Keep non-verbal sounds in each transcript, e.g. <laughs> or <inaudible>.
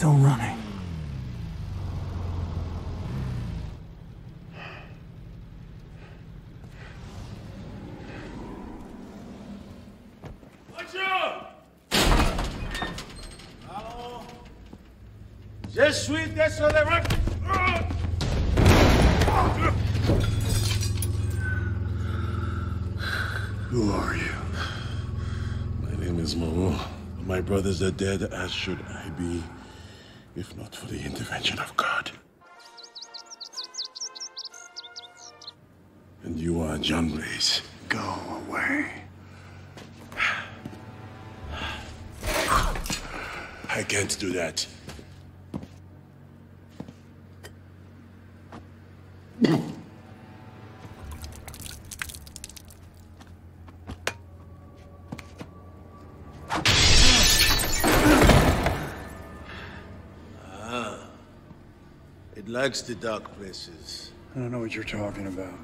still running. Je suis désolé. Who are you? My name is Moreau. My brothers are dead, as should I be, if not for the intervention of God. And you are John Blaze. Go away. I can't do that. Likes the dark places. I don't know what you're talking about.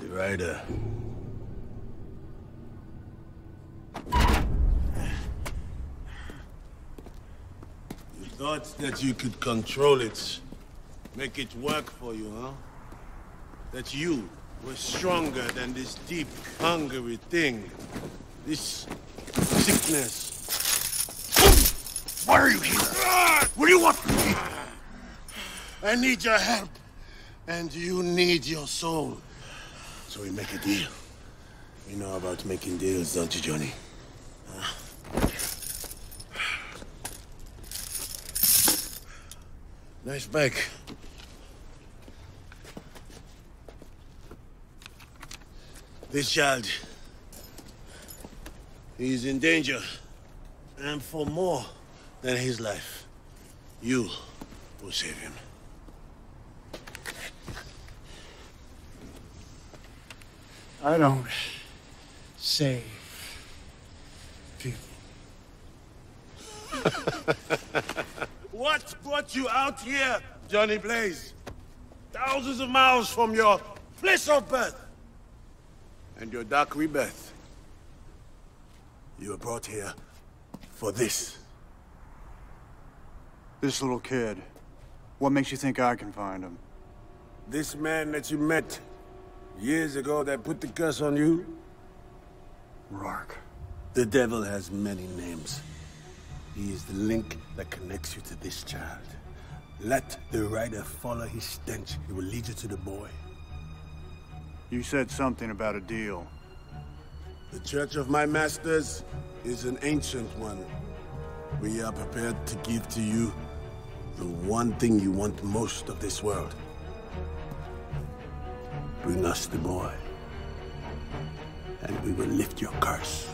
The rider. You thought that you could control it, make it work for you, huh? That you were stronger than this deep, hungry thing. This sickness. Why are you here? What do you want from me? I need your help. And you need your soul. So we make a deal. You know about making deals, don't you, Johnny? Huh? Nice bag. This child, he's in danger. And for more than his life, you will save him. I don't save people. <laughs> What brought you out here, Johnny Blaze? Thousands of miles from your place of birth and your dark rebirth. You were brought here for this. This little kid. What makes you think I can find him? This man that you met years ago that put the curse on you? Roarke. The devil has many names. He is the link that connects you to this child. Let the rider follow his stench. He will lead you to the boy. You said something about a deal. The Church of my masters is an ancient one. We are prepared to give to you the one thing you want most of this world. Bring us the boy, and we will lift your curse.